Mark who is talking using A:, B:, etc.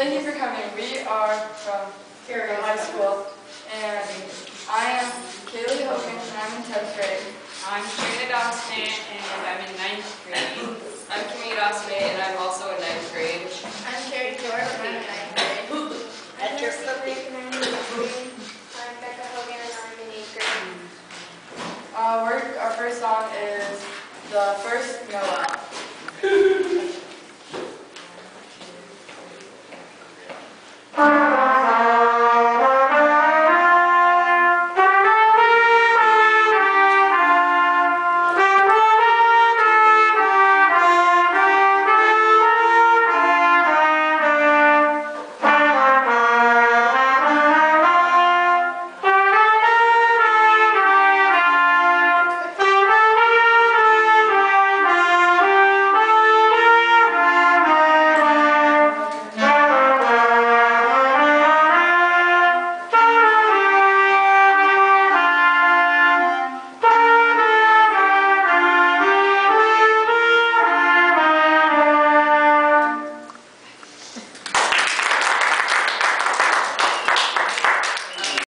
A: Thank you for coming. We are from Carrier High School, and I am Kaylee Hogan, and I'm in 10th grade.
B: I'm Trina Dawson, and I'm in ninth grade. I'm Kimmy Dawson, and I'm also in ninth grade.
C: I'm Carrie George, and I'm in ninth grade. I'm Jessica Blake, and I'm in ninth grade. I'm Becca Hogan, and I'm in eighth grade.
A: Uh, our first song is The First Noel.
C: Thank